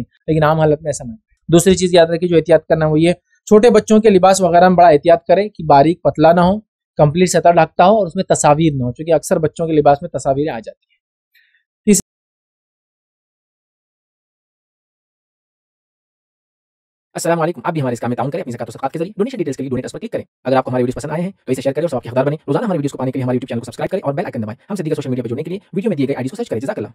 लेकिन आम हालत में ऐसा नहीं दूसरी चीज़ याद रखिए, जो एहतियात करना वो ये, छोटे बच्चों के लिबास वगैरह में बड़ा एहतियात करें कि बारीक पतला ना हो कंप्लीट सतह ढकता हो और उसमें तस्वीर ना हो, क्योंकि अक्सर बच्चों के लिबास में तस्वीरें आ जाती हैं। असलम आप भी हमारे इस काम में ताउन करें, अपनी ज़कात के ज़रिए। डोनेशन डिटेल्स के लिए डोनेट पर क्लिक करें। अगर आपको हमारे वीडियो पसंद आए हैं तो इसे शेयर करें और आपके हकदार बने। रोज़ाना हमारे वीडियो को पाने के लिए हमारे यूट्यूब चैनल को सब्सक्राइब करें और बेल आइकन दबाएँ। हमसे दीगर सोशल मीडिया पर जुड़ने के लिए वीडियो में दिए गए आईडी को सर्च करें। जजाकला